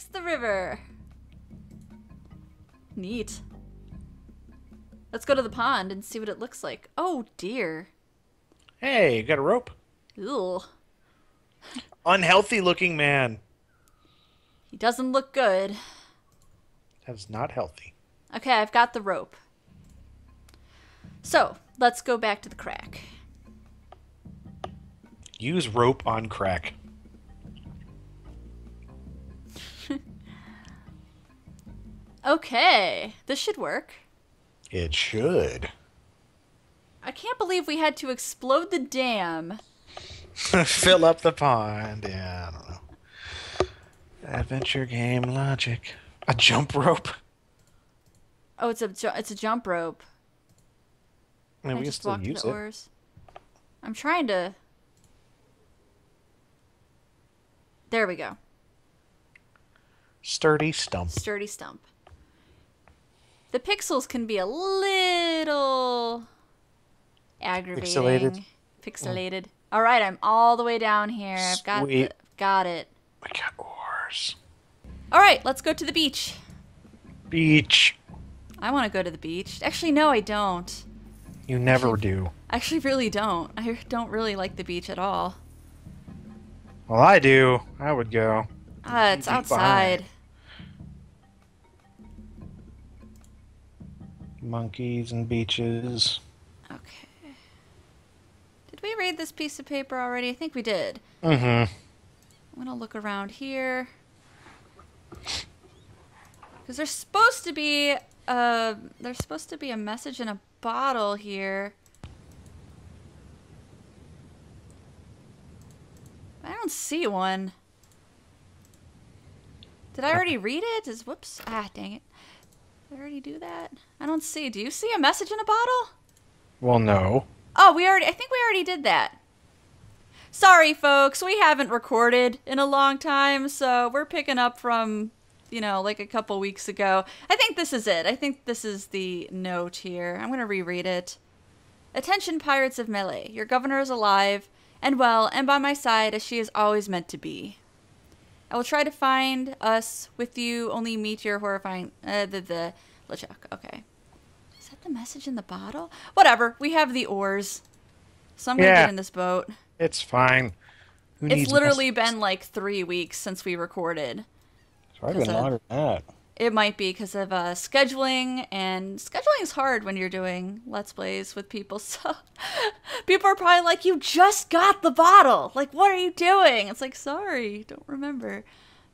fix the river. Neat. Let's go to the pond and see what it looks like. Oh dear. Hey, you got a rope? Ew. Unhealthy looking man. He doesn't look good. That's not healthy. Okay, I've got the rope. So, let's go back to the crack. Use rope on crack. Okay, this should work. It should. I can't believe we had to explode the dam. Fill up the pond. Yeah, I don't know. Adventure game logic. A jump rope. Oh, it's a ju- it's a jump rope. I mean, I we can still use it. oars. I'm trying to. There we go. Sturdy stump. Sturdy stump. The pixels can be a little aggravating. Pixelated. Pixelated. All right, I'm all the way down here. I've got Sweet. the, got it. We got oars. All right, let's go to the beach. Beach. I want to go to the beach. Actually, no, I don't. You never do. I actually really don't. I don't really like the beach at all. Well, I do. I would go. Ah, it's outside. fine. Monkeys and beaches. Okay. Did we read this piece of paper already? I think we did. Mm-hmm. I'm gonna look around here. Because there's supposed to be a there's supposed to be a message in a bottle here. I don't see one. Did I already read it? Is whoops ah dang it. I already do that? I don't see. Do you see a message in a bottle? Well, no. Oh, we already I think we already did that. Sorry folks, we haven't recorded in a long time, so we're picking up from you know, like a couple weeks ago. I think this is it. I think this is the note here. I'm going to reread it. Attention pirates of Melee. Your governor is alive and well and by my side as she is always meant to be. I will try to find us with you only meet your horrifying uh, the the LeChuck. Okay. Is that the message in the bottle? Whatever. We have the oars. So I'm going to Yeah. get in this boat. It's fine. Who It's needs literally messages? been like 3 weeks since we recorded. It's probably been 'cause, longer than that. It might be because of uh, scheduling, and scheduling is hard when you're doing Let's Plays with people. So people are probably like, You just got the bottle! Like, what are you doing? It's like, Sorry, don't remember.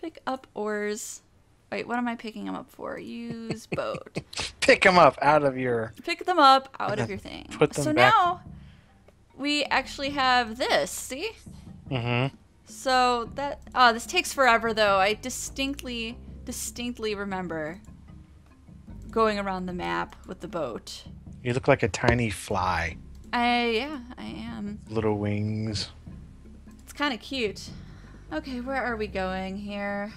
Pick up oars. Wait, what am I picking them up for? Use boat. Pick them up out of your. Pick them up out of your thing. Put them so back. now we actually have this. See? Mm-hmm. So that oh, this takes forever though. I distinctly distinctly remember going around the map with the boat. You look like a tiny fly. I yeah, I am. Little wings. It's kind of cute. Okay, where are we going here?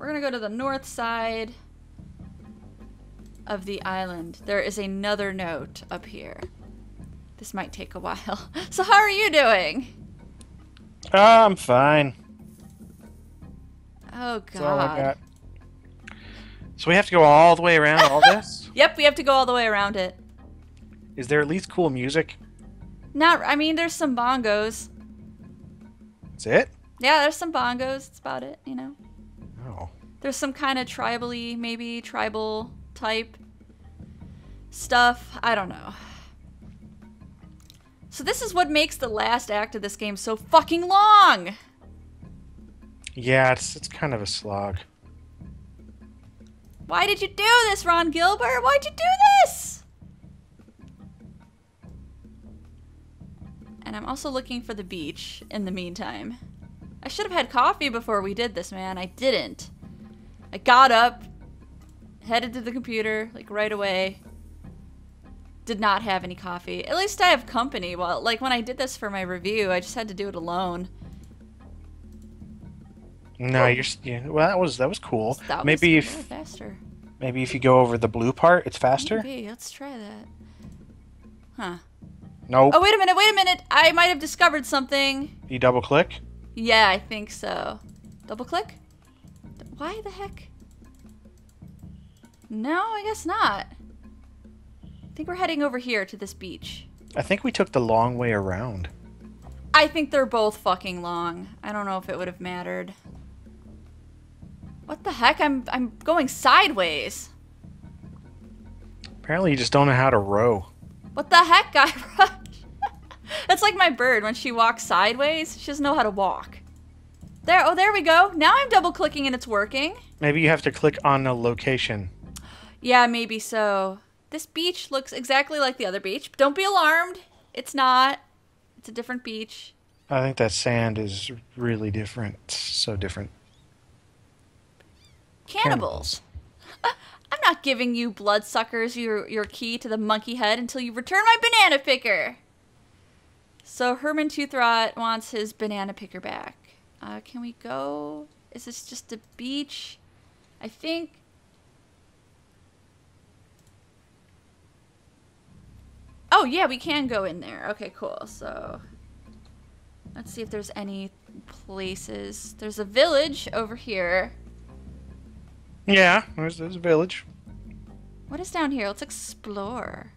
We're going to go to the north side of the island. There is another note up here. This might take a while. So how are you doing? Ah, I'm fine. Oh That's all I god. So we have to go all the way around all this? Yep, we have to go all the way around it. Is there at least cool music? Not I mean there's some bongos. That's it? Yeah, there's some bongos. That's about it, you know. There's some kind of tribally, maybe tribal type stuff. I don't know. So this is what makes the last act of this game so fucking long. Yeah, it's it's kind of a slog. Why did you do this, Ron Gilbert? Why'd you do this? And I'm also looking for the beach in the meantime. I should have had coffee before we did this, man. I didn't. I got up, headed to the computer, like right away. Did not have any coffee. At least I have company. Well, like when I did this for my review, I just had to do it alone. No, you're yeah, well that was that was cool. That maybe little if faster. maybe if you go over the blue part, it's faster. Maybe. Let's try that. Huh. Nope. Oh, wait a minute, wait a minute. I might have discovered something. You double click. Yeah, I think so. Double click? Why the heck? No, I guess not. I think we're heading over here to this beach. I think we took the long way around. I think they're both fucking long. I don't know if it would have mattered. What the heck? I'm I'm going sideways. Apparently, you just don't know how to row. What the heck, guy? That's like my bird when she walks sideways. She doesn't know how to walk. There. Oh, there we go. Now I'm double clicking and it's working. Maybe you have to click on a location. Yeah, maybe so. This beach looks exactly like the other beach. Don't be alarmed. It's not. It's a different beach. I think that sand is really different. It's so different. Cannibals. I'm not giving you bloodsuckers your your key to the monkey head until you return my banana picker. So Herman Toothrot wants his banana picker back. Uh, can we go? Is this just a beach? I think. Oh yeah, we can go in there. Okay, cool. So let's see if there's any places. There's a village over here. Yeah, there's, there's a village. What is down here? Let's explore.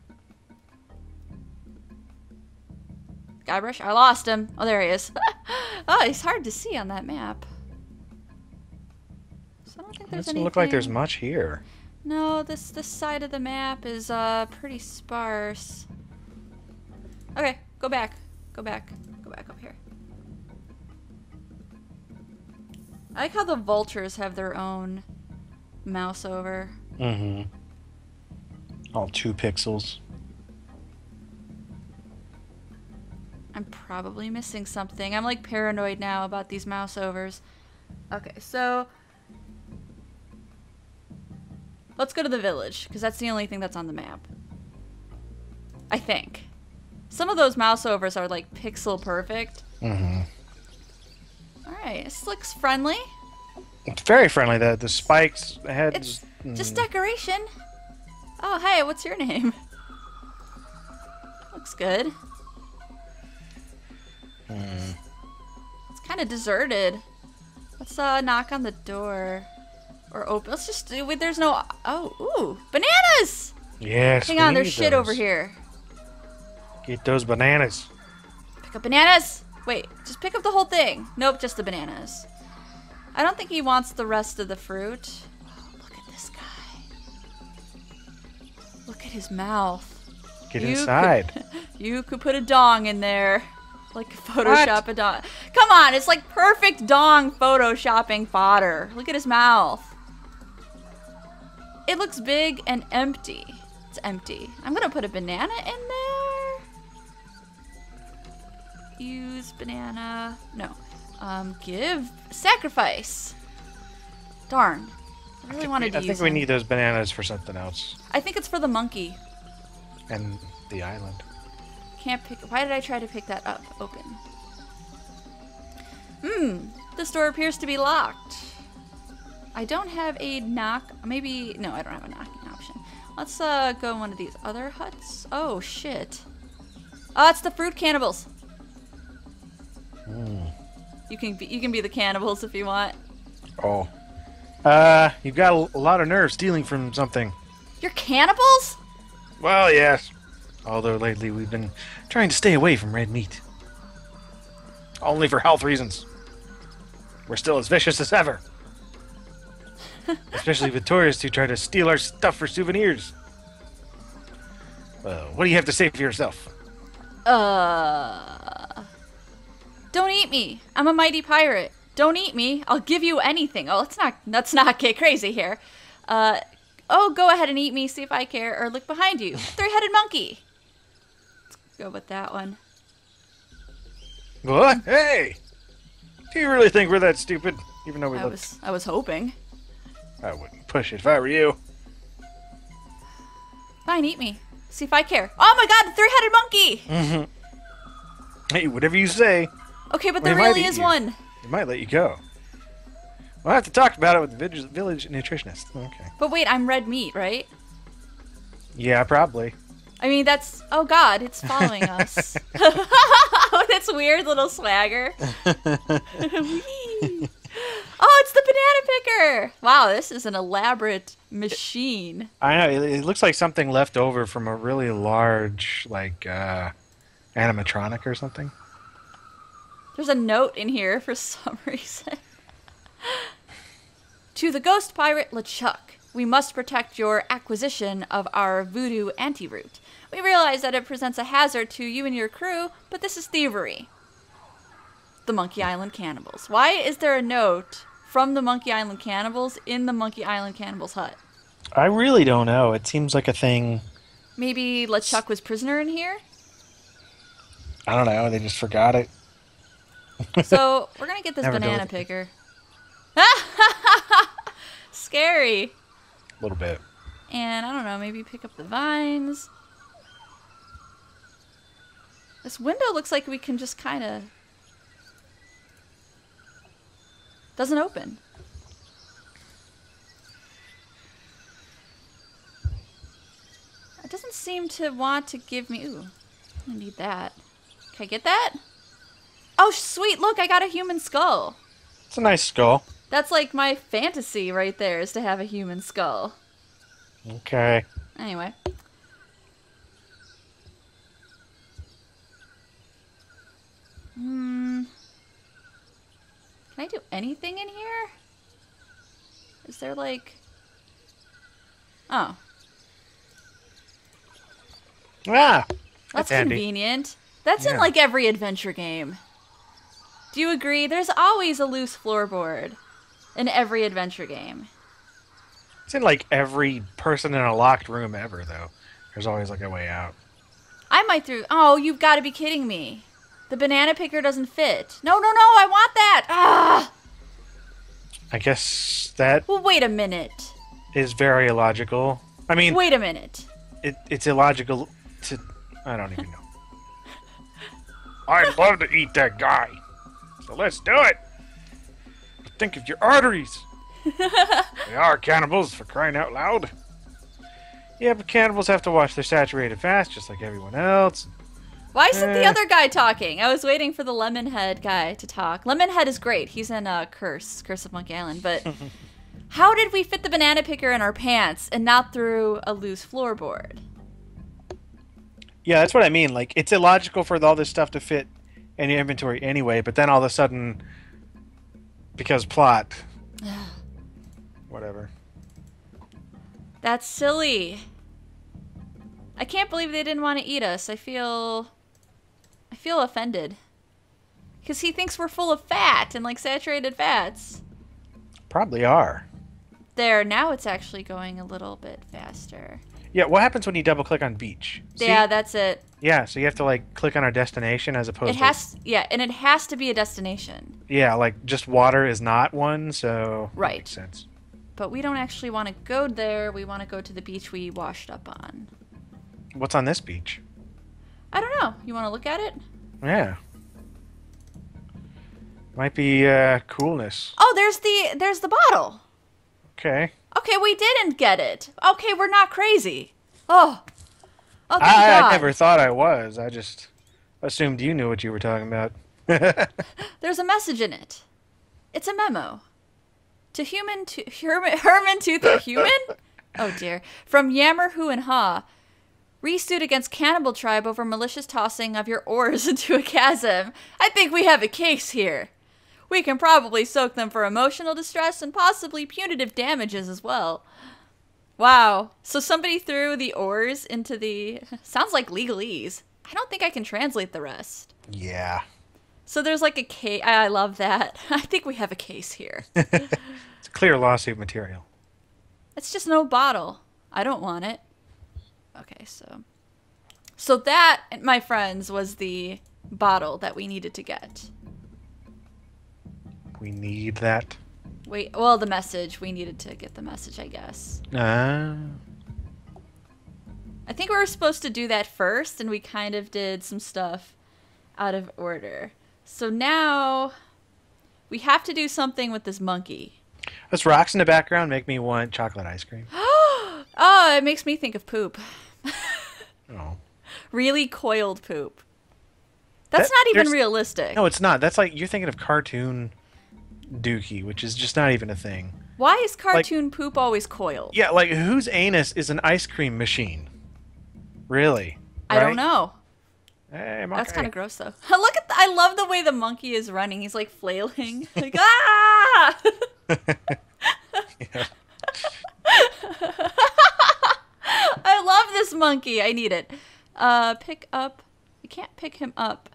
Guybrush? I lost him. Oh, there he is. oh, he's hard to see on that map. So I don't think there's anything. look like there's much here. No, this this side of the map is uh pretty sparse. Okay, go back. Go back. Go back up here. I like how the vultures have their own mouse over. Mm-hmm. All two pixels. I'm probably missing something. I'm like paranoid now about these mouse overs. Okay, so let's go to the village because that's the only thing that's on the map. I think. Some of those mouse overs are like pixel perfect. Mm-hmm. All right, this looks friendly. It's very friendly. The the spikes heads. It's just mm, decoration. Oh, hey, what's your name? Looks good. Mm. It's kind of deserted. Let's uh knock on the door or open. Let's just do it. There's no. Oh, ooh, bananas! Yes. Hang on, there's shit those. over here. Get those bananas. Pick up bananas. Wait, just pick up the whole thing. Nope, just the bananas. I don't think he wants the rest of the fruit. Oh, look at this guy. Look at his mouth. Get You inside. Could, you could put a dong in there. Like Photoshop a dong. Come on, it's like perfect dong photoshopping fodder. Look at his mouth. It looks big and empty. It's empty. I'm gonna put a banana in there. Use banana. No. Um, give sacrifice. Darn. I really think wanted we, to I use think we him. need those bananas for something else. I think it's for the monkey. And the island. Can't pick. Why did I try to pick that up? Open. Hmm. This door appears to be locked. I don't have a knock. Maybe no, I don't have a knocking option. Let's uh go in one of these other huts. Oh shit. Oh, it's the fruit cannibals. Mm. You can be you can be the cannibals if you want. Oh. Uh, you've got a, a lot of nerve stealing from something. You're cannibals? Well, yes. Although lately we've been trying to stay away from red meat. Only for health reasons. We're still as vicious as ever. Especially with tourists who try to steal our stuff for souvenirs. Well, what do you have to say for yourself? Uh. Don't eat me. I'm a mighty pirate. Don't eat me. I'll give you anything. Oh, let's not let's not get crazy here. Uh oh, go ahead and eat me, see if I care, or look behind you. Three-headed monkey. Let's go with that one. What? Hey! Do you really think we're that stupid? Even though we I look, was I was hoping. I wouldn't push it if I were you. Fine, eat me. See if I care. Oh my god, the three-headed monkey! Mhm. Hey, whatever you say, Okay, but there really is you. one. it might let you go. We'll have to talk about it with the village, village nutritionist. Okay. But wait, I'm red meat, right? Yeah, probably. I mean, that's oh god, it's following us. With its weird little swagger. Oh, it's the banana picker! Wow, this is an elaborate machine. I know it, it looks like something left over from a really large, like, uh, animatronic or something. There's a note in here for some reason. to the ghost pirate LeChuck, we must protect your acquisition of our voodoo antiroot. We realize that it presents a hazard to you and your crew, but this is thievery. The Monkey Island Cannibals. Why is there a note from the Monkey Island Cannibals in the Monkey Island Cannibals hut? I really don't know. It seems like a thing. Maybe LeChuck was prisoner in here? I don't know. They just forgot it. So we're gonna get this Never go banana with it. picker. Scary. A little bit. And I don't know, maybe pick up the vines. This window looks like we can just kind of. Doesn't open. It doesn't seem to want to give me. Ooh, I need that. Can I get that? Oh, sweet! Look, I got a human skull. It's a nice skull. That's like my fantasy right there is to have a human skull. Okay. Anyway. Hmm. Can I do anything in here? Is there like. Oh, Ah, that's convenient. That's in like every adventure game. Do you agree? There's always a loose floorboard in every adventure game. It's in like every person in a locked room ever, though. There's always like a way out. I might through. Oh, you've got to be kidding me. The banana picker doesn't fit. No, no, no, I want that. Ah! I guess that Well, wait a minute. is very illogical. I mean, Wait a minute. it, it's illogical to. I don't even know. I'd love to eat that guy. So let's do it. But think of your arteries. they are cannibals for crying out loud. Yeah, but cannibals have to watch their saturated fast just like everyone else. Why isn't the Eh. other guy talking? I was waiting for the Lemonhead guy to talk. Lemonhead is great. He's in uh, Curse, Curse of Monkey Island. But how did we fit the banana picker in our pants and not through a loose floorboard? Yeah, that's what I mean. Like, it's illogical for all this stuff to fit in your inventory anyway, but then all of a sudden, because plot, whatever. That's silly. I can't believe they didn't want to eat us. I feel. I feel offended. Because he thinks we're full of fat and like saturated fats. Probably are. There, now it's actually going a little bit faster. Yeah, what happens when you double click on beach? See? Yeah, that's it. Yeah, so you have to like click on our destination as opposed It has, yeah, and it has to be a destination. Yeah, like just water is not one, so Right. makes sense. But we don't actually want to go there. We want to go to the beach we washed up on. What's on this beach? I don't know. You want to look at it? Yeah. Might be uh coolness. Oh, there's the there's the bottle. Okay. Okay, we didn't get it. Okay, we're not crazy. Oh. Oh, thank I, God. I never thought I was. I just assumed you knew what you were talking about. There's a message in it. It's a memo. To human to Herman, Herman the human? Oh dear. From Yammer Hu and Ha. Resuit against cannibal tribe over malicious tossing of your oars into a chasm. I think we have a case here. We can probably soak them for emotional distress and possibly punitive damages as well. Wow. So somebody threw the oars into the. Sounds like legalese. I don't think I can translate the rest. yeah. So there's like a case. I love that. I think we have a case here. It's clear lawsuit material. it's just no bottle. I don't want it. Okay, so. So that, my friends, was the bottle that we needed to get. We need that. Wait, well, the message. We needed to get the message, I guess. Ah. I think we were supposed to do that first, and we kind of did some stuff out of order. So now we have to do something with this monkey. Those rocks in the background make me want chocolate ice cream. Oh, it makes me think of poop. Oh. Really coiled poop. That's That- not even realistic. No, it's not. That's like you're thinking of cartoon dookie, which is just not even a thing. Why is cartoon poop always coiled? Yeah, like whose anus is an ice cream machine? Really? I don't know. Hey, That's kind of gross though. Look at the, I love the way the monkey is running. He's like flailing. Like ah! Yeah. I love this monkey. I need it. Uh pick up. We can't pick him up.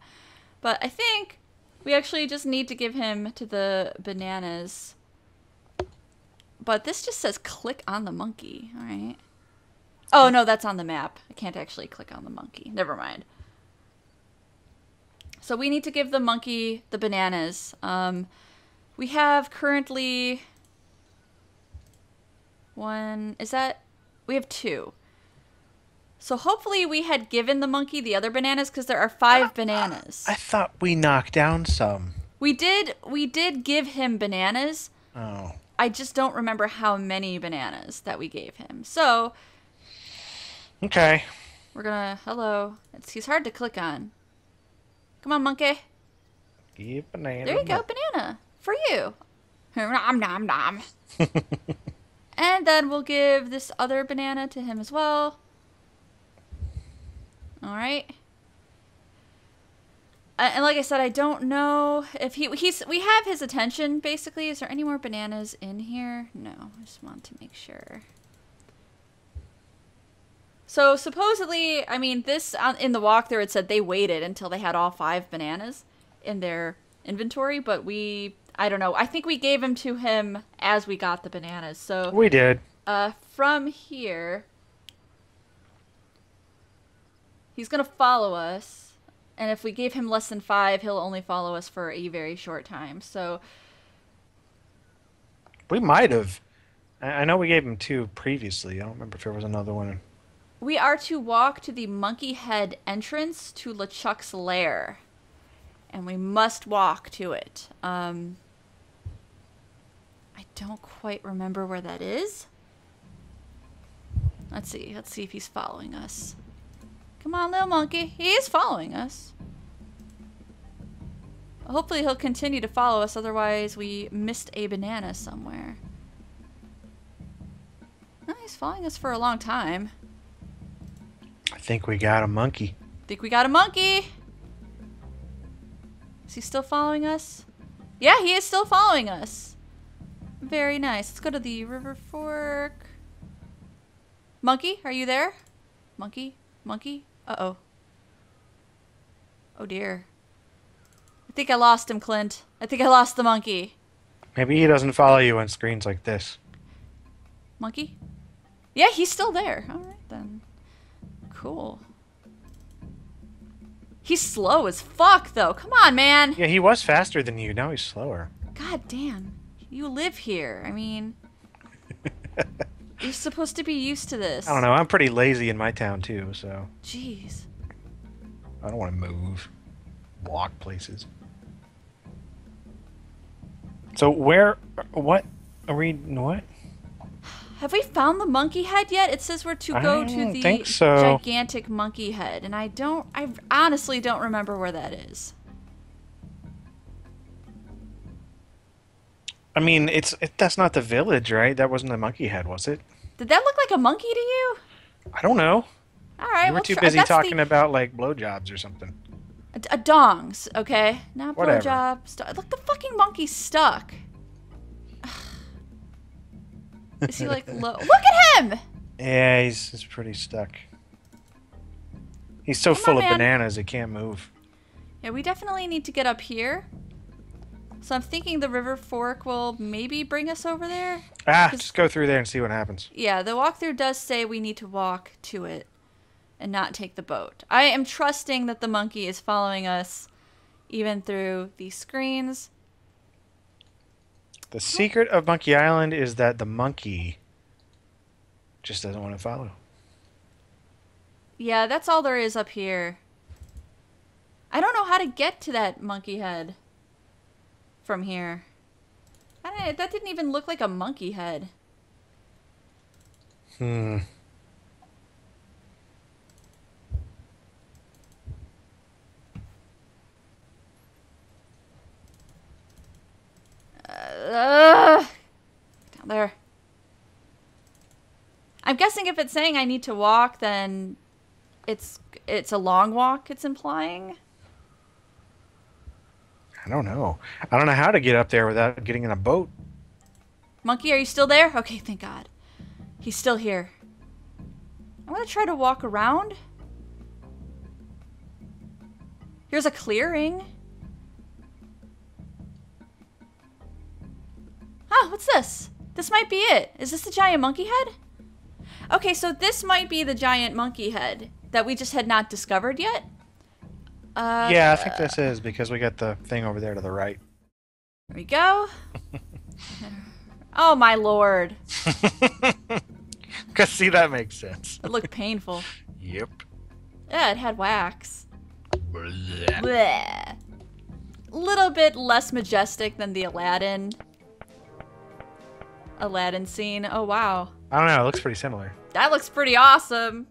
But I think we actually just need to give him to the bananas. But this just says click on the monkey. All right. Oh no, that's on the map. I can't actually click on the monkey. Never mind. So we need to give the monkey the bananas. Um, we have currently one. Is that? We have two. So hopefully we had given the monkey the other bananas because there are five bananas. I thought we knocked down some. We did. We did give him bananas. Oh. I just don't remember how many bananas that we gave him. So Okay. we're gonna. Hello. It's, he's hard to click on. Come on, monkey. Give banana. There you go, banana for you. Nom nom nom. and then we'll give this other banana to him as well. All right. And like I said, I don't know if he he's we have his attention basically. Is there any more bananas in here? No, I just want to make sure. So supposedly, I mean, this in the walkthrough it said they waited until they had all five bananas in their inventory, but we I don't know. I think we gave them to him as we got the bananas. So We did. uh, from here, he's gonna follow us, and if we gave him less than five, he'll only follow us for a very short time. So We might have. I I know we gave him two previously. I don't remember if there was another one. we are to walk to the Monkey Head entrance to LeChuck's lair, and we must walk to it. Um, I don't quite remember where that is. Let's see. Let's see if he's following us. Come on, little monkey. He is following us. Hopefully he'll continue to follow us, otherwise we missed a banana somewhere. Oh, he's following us for a long time. I think we got a monkey. Think we got a monkey. Is he still following us? Yeah, he is still following us. Very nice. Let's go to the river fork. Monkey, are you there? Monkey? Monkey? Uh-oh. Oh dear. I think I lost him, Clint. I think I lost the monkey. Maybe he doesn't follow you on screens like this. Monkey? Yeah, he's still there. All right then. Cool. He's slow as fuck, though. Come on, man. Yeah, he was faster than you. Now he's slower. God damn. You live here. I mean, you're supposed to be used to this. I don't know. I'm pretty lazy in my town too, so Jeez. I don't want to move, walk places. So where? What? Are we? What? Have we found the monkey head yet? It says we're to go to the so. gigantic monkey head, and I don't. I honestly don't remember where that is. I mean, it's it, that's not the village, right? That wasn't the monkey head, was it? Did that look like a monkey to you? I don't know. All right, you were too try- busy that's the- talking about like blowjobs or something. A, a dongs, okay? Not Whatever. blowjob. St- look, the fucking monkey's stuck. Is he like low? Look at him! Yeah, he's, he's pretty stuck. He's so Come on, full of man. bananas, he can't move. Yeah, we definitely need to get up here. So I'm thinking the river fork will maybe bring us over there. Ah, just go through there and see what happens. Yeah, the walkthrough does say we need to walk to it and not take the boat. I am trusting that the monkey is following us even through these screens. The secret of Monkey Island is that the monkey just doesn't want to follow. Yeah, that's all there is up here. I don't know how to get to that monkey head from here. I don't, that didn't even look like a monkey head. Hmm. Uh, down there. I'm guessing if it's saying I need to walk, then it's it's a long walk. It's implying. I don't know. I don't know how to get up there without getting in a boat. Monkey, are you still there? Okay, thank God. He's still here. I'm gonna try to walk around. Here's a clearing. Huh, what's this? This might be it. Is this the giant monkey head? Okay, so this might be the giant monkey head that we just had not discovered yet. Uh, yeah, I think this is because we got the thing over there to the right. There we go. oh my lord. Cause see that makes sense. It looked painful. Yep. Yeah, it had wax. Blech. Little bit less majestic than the Aladdin. Aladdin scene. Oh wow. I don't know. It looks pretty similar. That looks pretty awesome.